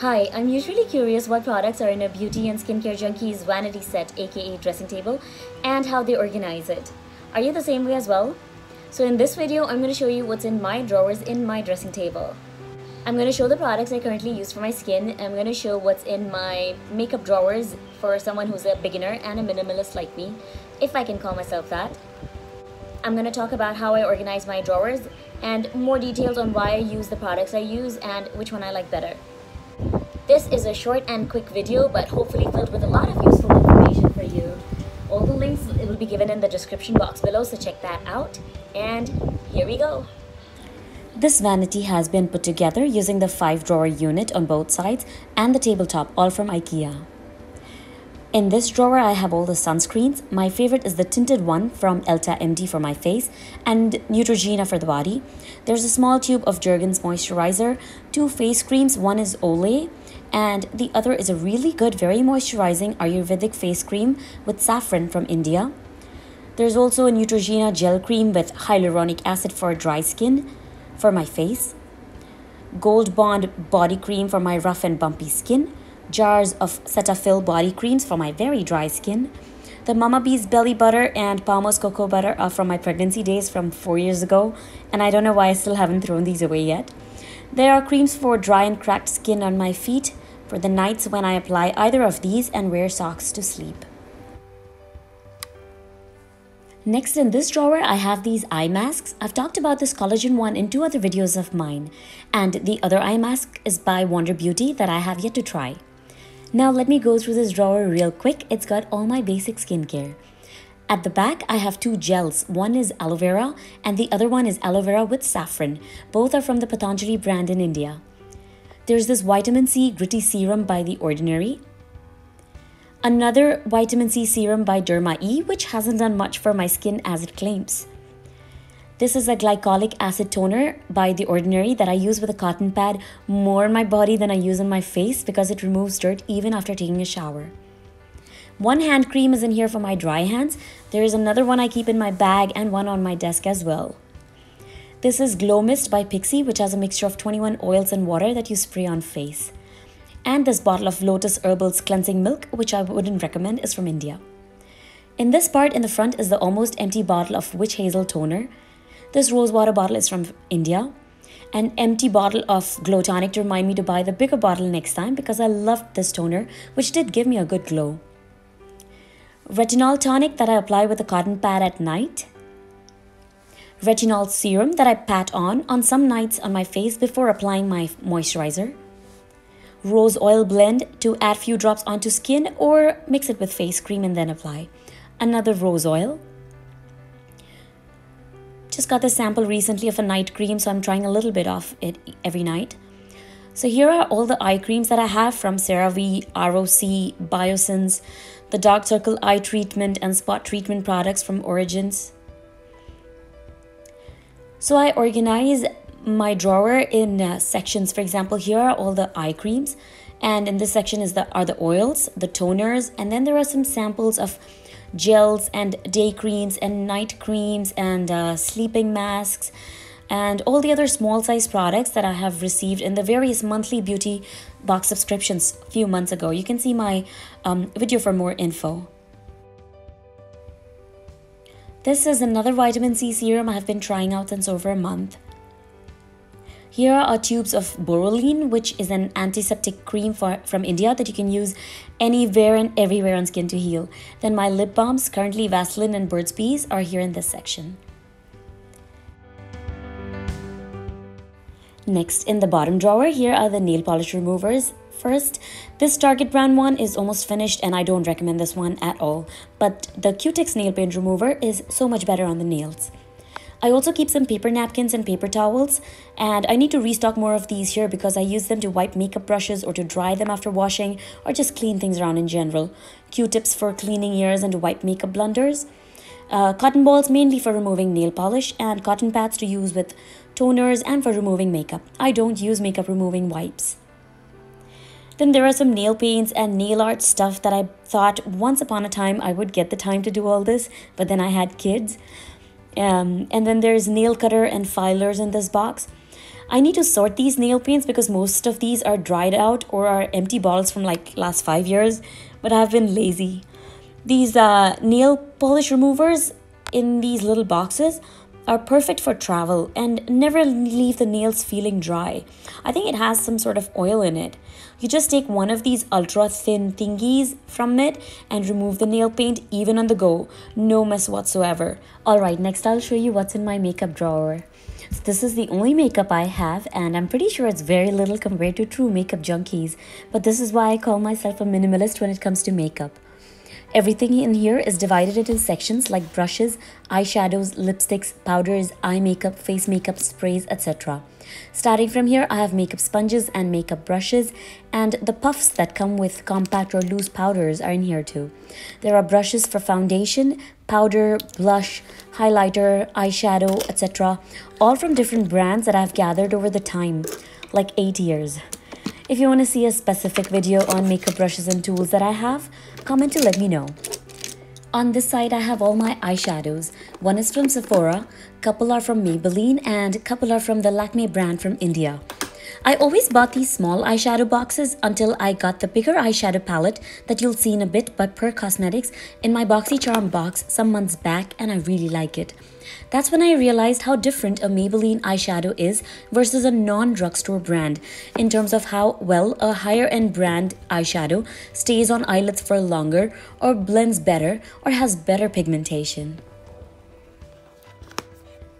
Hi, I'm usually curious what products are in a beauty and skincare junkie's vanity set, aka dressing table, and how they organize it. Are you the same way as well? So in this video, I'm going to show you what's in my drawers in my dressing table. I'm going to show the products I currently use for my skin. I'm going to show what's in my makeup drawers for someone who's a beginner and a minimalist like me, if I can call myself that. I'm going to talk about how I organize my drawers and more details on why I use the products I use and which one I like better. This is a short and quick video but hopefully filled with a lot of useful information for you. All the links will be given in the description box below so check that out and here we go. This vanity has been put together using the 5 drawer unit on both sides and the tabletop all from IKEA. In this drawer, I have all the sunscreens. My favorite is the tinted one from Elta MD for my face and Neutrogena for the body. There's a small tube of Jergens moisturizer, two face creams, one is Olay, and the other is a really good, very moisturizing Ayurvedic face cream with saffron from India. There's also a Neutrogena gel cream with hyaluronic acid for dry skin for my face, Gold Bond body cream for my rough and bumpy skin, jars of Cetaphil body creams for my very dry skin. The Mama Bee's Belly Butter and Palmer's Cocoa Butter are from my pregnancy days from four years ago, and I don't know why I still haven't thrown these away yet. There are creams for dry and cracked skin on my feet for the nights when I apply either of these and wear socks to sleep. Next in this drawer, I have these eye masks. I've talked about this collagen one in two other videos of mine. And the other eye mask is by Wonder Beauty that I have yet to try. Now let me go through this drawer real quick. It's got all my basic skincare. At the back, I have two gels. One is aloe vera and the other one is aloe vera with saffron. Both are from the Patanjali brand in India. There's this vitamin C gritty serum by The Ordinary. Another vitamin C serum by Derma E, which hasn't done much for my skin as it claims. This is a glycolic acid toner by The Ordinary that I use with a cotton pad more on my body than I use on my face because it removes dirt even after taking a shower. One hand cream is in here for my dry hands. There is another one I keep in my bag and one on my desk as well. This is Glow Mist by Pixi, which has a mixture of 21 oils and water that you spray on face. And this bottle of Lotus Herbals Cleansing Milk, which I wouldn't recommend, is from India. In this part in the front is the almost empty bottle of Witch Hazel Toner, this rose water bottle is from India. An empty bottle of Glow Tonic to remind me to buy the bigger bottle next time because I loved this toner, which did give me a good glow. Retinol tonic that I apply with a cotton pad at night. Retinol serum that I pat on on some nights on my face before applying my moisturizer. Rose oil blend to add few drops onto skin or mix it with face cream and then apply. Another rose oil just got the sample recently of a night cream, so I'm trying a little bit of it every night. So here are all the eye creams that I have from CeraVe, ROC, Biossance, the Dark Circle Eye Treatment and Spot Treatment products from Origins. So I organize my drawer in uh, sections. For example, here are all the eye creams and in this section is the are the oils, the toners, and then there are some samples of gels and day creams and night creams and uh, sleeping masks and all the other small size products that I have received in the various monthly beauty box subscriptions a few months ago. You can see my um, video for more info. This is another vitamin C serum I have been trying out since over a month. Here are tubes of Boroline, which is an antiseptic cream for, from India that you can use anywhere and everywhere on skin to heal. Then my lip balms, currently Vaseline and Burt's Bees, are here in this section. Next, in the bottom drawer, here are the nail polish removers. First, this Target brand one is almost finished and I don't recommend this one at all. But the Cutex nail paint remover is so much better on the nails. I also keep some paper napkins and paper towels and I need to restock more of these here because I use them to wipe makeup brushes or to dry them after washing or just clean things around in general. Q-tips for cleaning ears and to wipe makeup blunders. Uh, cotton balls mainly for removing nail polish and cotton pads to use with toners and for removing makeup. I don't use makeup removing wipes. Then there are some nail paints and nail art stuff that I thought once upon a time I would get the time to do all this, but then I had kids. Um, and then there's nail cutter and filers in this box. I need to sort these nail paints because most of these are dried out or are empty bottles from like last five years, but I've been lazy. These uh, nail polish removers in these little boxes are perfect for travel and never leave the nails feeling dry. I think it has some sort of oil in it. You just take one of these ultra thin thingies from it and remove the nail paint even on the go. No mess whatsoever. Alright, next I'll show you what's in my makeup drawer. So this is the only makeup I have and I'm pretty sure it's very little compared to true makeup junkies. But this is why I call myself a minimalist when it comes to makeup. Everything in here is divided into sections like brushes, eyeshadows, lipsticks, powders, eye makeup, face makeup, sprays, etc. Starting from here, I have makeup sponges and makeup brushes, and the puffs that come with compact or loose powders are in here too. There are brushes for foundation, powder, blush, highlighter, eyeshadow, etc. All from different brands that I've gathered over the time, like 8 years. If you want to see a specific video on makeup brushes and tools that I have, comment to let me know. On this side, I have all my eyeshadows. One is from Sephora, couple are from Maybelline, and couple are from the Lakme brand from India. I always bought these small eyeshadow boxes until I got the bigger eyeshadow palette that you'll see in a bit by PÜR Cosmetics in my BoxyCharm box some months back and I really like it. That's when I realized how different a Maybelline eyeshadow is versus a non-drugstore brand in terms of how well a higher-end brand eyeshadow stays on eyelids for longer or blends better or has better pigmentation.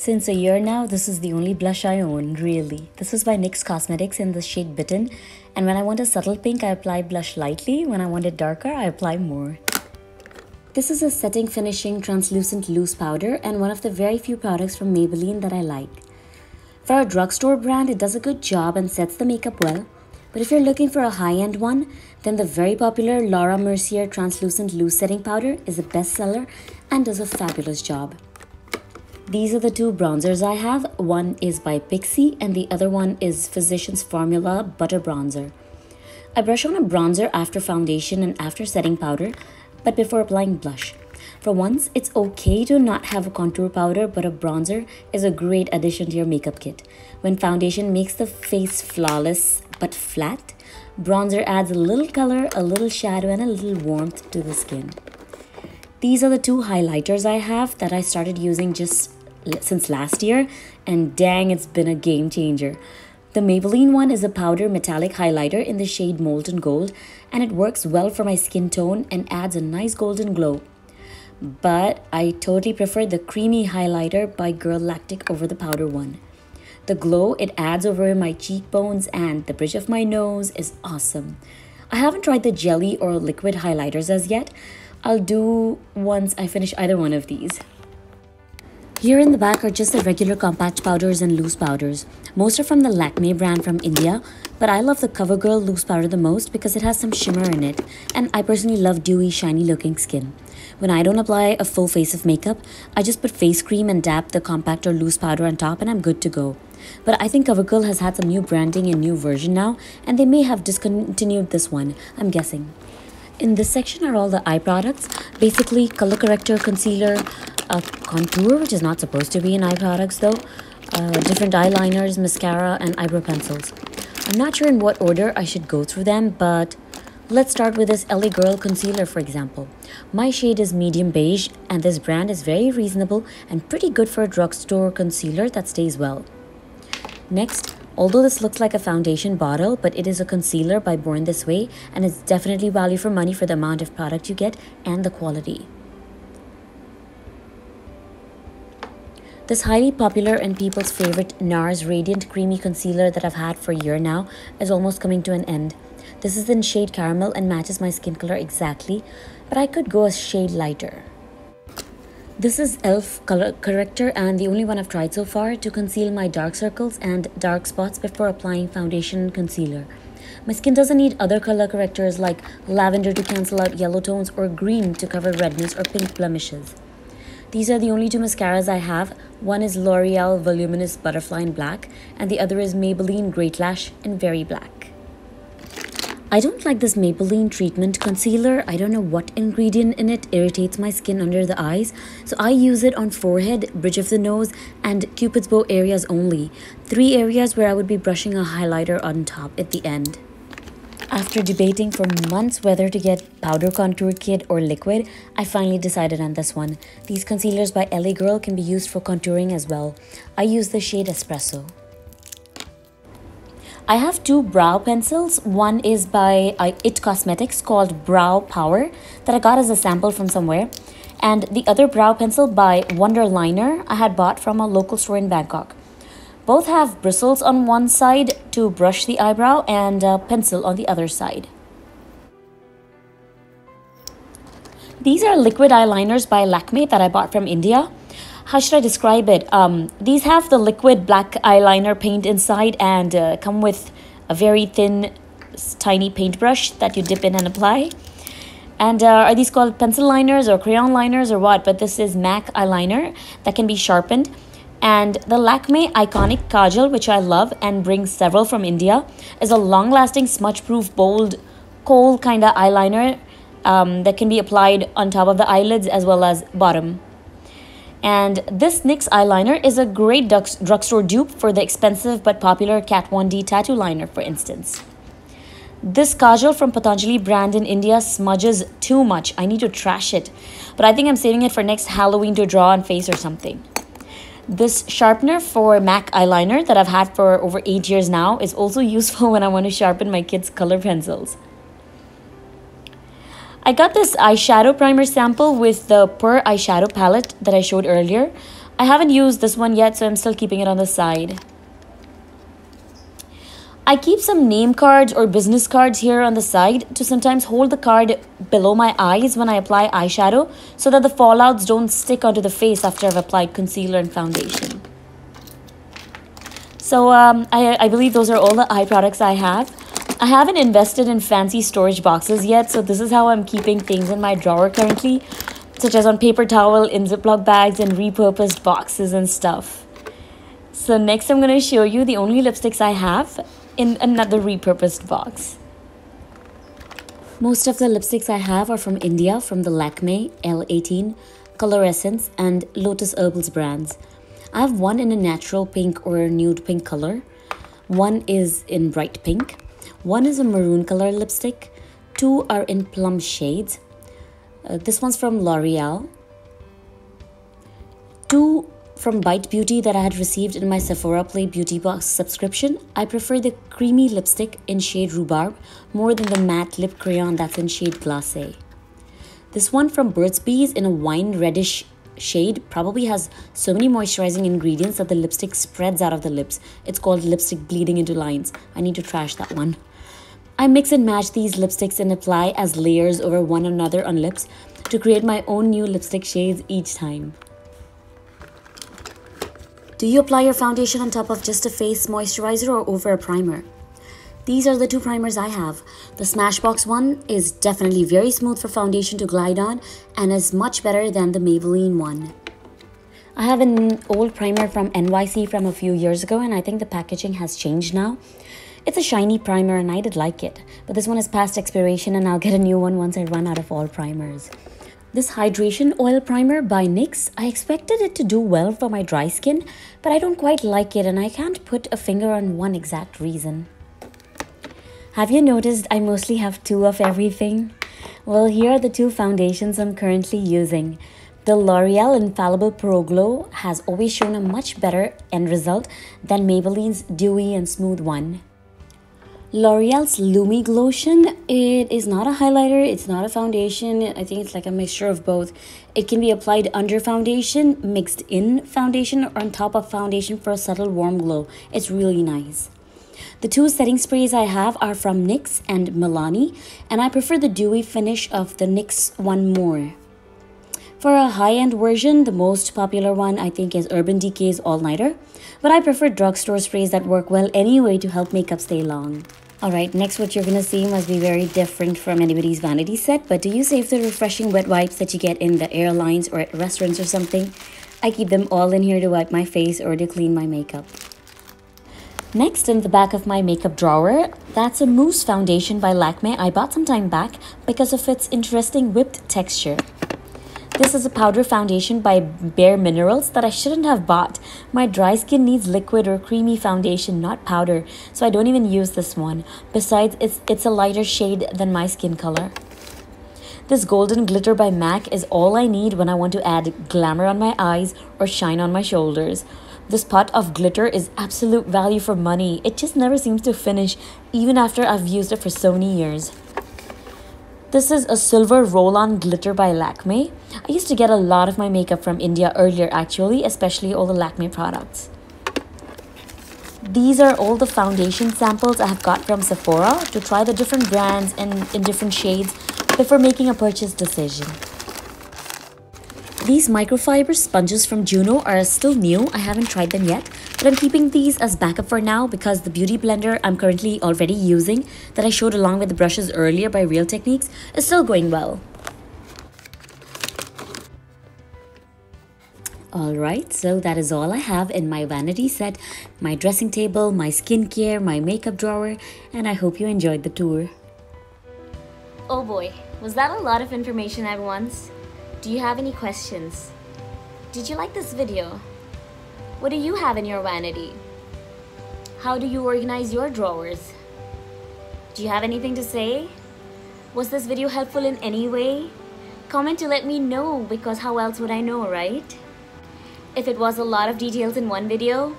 Since a year now, this is the only blush I own, really. This is by NYX Cosmetics in the shade Bitten. And when I want a subtle pink, I apply blush lightly. When I want it darker, I apply more. This is a setting finishing translucent loose powder and one of the very few products from Maybelline that I like. For a drugstore brand, it does a good job and sets the makeup well. But if you're looking for a high-end one, then the very popular Laura Mercier Translucent Loose Setting Powder is a bestseller and does a fabulous job. These are the two bronzers I have. One is by Pixi and the other one is Physicians Formula Butter Bronzer. I brush on a bronzer after foundation and after setting powder, but before applying blush. For once, it's okay to not have a contour powder, but a bronzer is a great addition to your makeup kit. When foundation makes the face flawless but flat, bronzer adds a little color, a little shadow, and a little warmth to the skin. These are the two highlighters I have that I started using just since last year, and dang, it's been a game changer. The Maybelline one is a powder metallic highlighter in the shade Molten Gold, and it works well for my skin tone and adds a nice golden glow. But I totally prefer the creamy highlighter by Girlactik over the powder one. The glow it adds over my cheekbones and the bridge of my nose is awesome. I haven't tried the jelly or liquid highlighters as yet. I'll do once I finish either one of these. Here in the back are just the regular compact powders and loose powders. Most are from the Lakme brand from India, but I love the CoverGirl loose powder the most because it has some shimmer in it, and I personally love dewy, shiny looking skin. When I don't apply a full face of makeup, I just put face cream and dab the compact or loose powder on top and I'm good to go. But I think CoverGirl has had some new branding and new version now, and they may have discontinued this one, I'm guessing. In this section are all the eye products, basically color corrector, concealer, a contour, which is not supposed to be in eye products though, uh, different eyeliners, mascara, and eyebrow pencils. I'm not sure in what order I should go through them, but let's start with this LA Girl concealer for example. My shade is medium beige, and this brand is very reasonable and pretty good for a drugstore concealer that stays well. Next, although this looks like a foundation bottle, but it is a concealer by Born This Way, and it's definitely value for money for the amount of product you get and the quality. This highly popular and people's favorite NARS Radiant Creamy Concealer that I've had for a year now is almost coming to an end. This is in shade caramel and matches my skin color exactly, but I could go a shade lighter. This is e.l.f. Color Corrector and the only one I've tried so far to conceal my dark circles and dark spots before applying foundation and concealer. My skin doesn't need other color correctors like lavender to cancel out yellow tones or green to cover redness or pink blemishes. These are the only two mascaras I have. One is L'Oreal Voluminous Butterfly in black, and the other is Maybelline Great Lash in Very Black. I don't like this Maybelline Treatment Concealer. I don't know what ingredient in it irritates my skin under the eyes. So I use it on forehead, bridge of the nose, and Cupid's bow areas only. Three areas where I would be brushing a highlighter on top at the end. After debating for months whether to get powder contour kit or liquid, I finally decided on this one. These concealers by LA Girl can be used for contouring as well. I use the shade Espresso. I have two brow pencils. One is by uh, IT Cosmetics called Brow Power that I got as a sample from somewhere. And the other brow pencil by Wonderliner I had bought from a local store in Bangkok. Both have bristles on one side to brush the eyebrow and a pencil on the other side. These are liquid eyeliners by Lakme that I bought from India how should I describe it? Um, these have the liquid black eyeliner paint inside and uh, come with a very thin, tiny paintbrush that you dip in and apply. And uh, are these called pencil liners or crayon liners or what? But this is MAC eyeliner that can be sharpened. And the Lakme Iconic Kajal, which I love and bring several from India, is a long-lasting smudge-proof, bold, kohl kind of eyeliner um, that can be applied on top of the eyelids as well as bottom. And this NYX eyeliner is a great drugstore dupe for the expensive but popular Kat Von D tattoo liner, for instance. This kajal from Patanjali brand in India smudges too much. I need to trash it. But I think I'm saving it for next Halloween to draw on face or something. This sharpener for MAC eyeliner that I've had for over 8 years now is also useful when I want to sharpen my kids' color pencils. I got this eyeshadow primer sample with the PÜR eyeshadow palette that I showed earlier. I haven't used this one yet, so I'm still keeping it on the side. I keep some name cards or business cards here on the side to sometimes hold the card below my eyes when I apply eyeshadow so that the fallouts don't stick onto the face after I've applied concealer and foundation. So um, I, I believe those are all the eye products I have. I haven't invested in fancy storage boxes yet, so this is how I'm keeping things in my drawer currently, such as on paper towel, in Ziploc bags, and repurposed boxes and stuff. So next I'm going to show you the only lipsticks I have in another repurposed box. Most of the lipsticks I have are from India, from the Lakme L18, Color Essence, and Lotus Herbals brands. I have one in a natural pink or nude pink color. One is in bright pink one is a maroon color lipstick, two are in plum shades. Uh, this one's from L'Oreal. Two from Bite Beauty that I had received in my Sephora Play Beauty Box subscription. I prefer the creamy lipstick in shade Rhubarb more than the matte lip crayon that's in shade Glacé. This one from Burt's Bees in a wine reddish shade probably has so many moisturizing ingredients that the lipstick spreads out of the lips. It's called lipstick bleeding into lines. I need to trash that one. I mix and match these lipsticks and apply as layers over one another on lips to create my own new lipstick shades each time. Do you apply your foundation on top of just a face moisturizer or over a primer? These are the two primers I have. The Smashbox one is definitely very smooth for foundation to glide on and is much better than the Maybelline one. I have an old primer from NYC from a few years ago and I think the packaging has changed now. It's a shiny primer and I did like it, but this one is past expiration and I'll get a new one once I run out of all primers. This hydration oil primer by NYX, I expected it to do well for my dry skin, but I don't quite like it and I can't put a finger on one exact reason. Have you noticed I mostly have two of everything? Well, here are the two foundations I'm currently using. The L'Oreal Infallible Pro Glow has always shown a much better end result than Maybelline's Dewy and Smooth one. L'Oreal's Lumi Glotion, it is not a highlighter, it's not a foundation. I think it's like a mixture of both. It can be applied under foundation, mixed in foundation, or on top of foundation for a subtle warm glow. It's really nice. The two setting sprays I have are from NYX and Milani, and I prefer the dewy finish of the NYX one more. For a high-end version, the most popular one I think is Urban Decay's All Nighter, but I prefer drugstore sprays that work well anyway to help makeup stay long. Alright, next what you're gonna see must be very different from anybody's vanity set, but do you save the refreshing wet wipes that you get in the airlines or at restaurants or something? I keep them all in here to wipe my face or to clean my makeup. Next, in the back of my makeup drawer, that's a mousse foundation by Lakme I bought some time back because of its interesting whipped texture. This is a powder foundation by Bare Minerals that I shouldn't have bought. My dry skin needs liquid or creamy foundation, not powder, so I don't even use this one. Besides, it's, it's a lighter shade than my skin color. This golden glitter by MAC is all I need when I want to add glamour on my eyes or shine on my shoulders. This pot of glitter is absolute value for money. It just never seems to finish even after I've used it for so many years. This is a silver roll-on glitter by Lakme. I used to get a lot of my makeup from India earlier actually, especially all the Lakme products. These are all the foundation samples I have got from Sephora to try the different brands and in different shades before making a purchase decision. These microfiber sponges from Juno are still new. I haven't tried them yet, but I'm keeping these as backup for now because the beauty blender I'm currently already using that I showed along with the brushes earlier by Real Techniques is still going well. Alright, so that is all I have in my vanity set, my dressing table, my skincare, my makeup drawer, and I hope you enjoyed the tour. Oh boy, was that a lot of information at once? Do you have any questions? Did you like this video? What do you have in your vanity? How do you organize your drawers? Do you have anything to say? Was this video helpful in any way? Comment to let me know because how else would I know, right? If it was a lot of details in one video,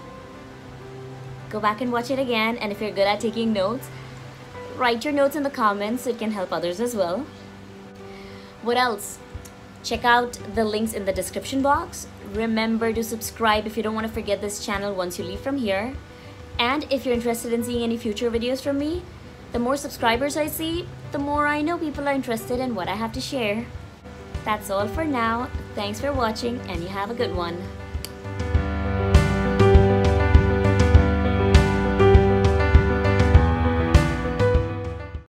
go back and watch it again and if you're good at taking notes, write your notes in the comments so it can help others as well. What else? Check out the links in the description box. Remember to subscribe if you don't want to forget this channel once you leave from here. And if you're interested in seeing any future videos from me, the more subscribers I see, the more I know people are interested in what I have to share. That's all for now. Thanks for watching and you have a good one.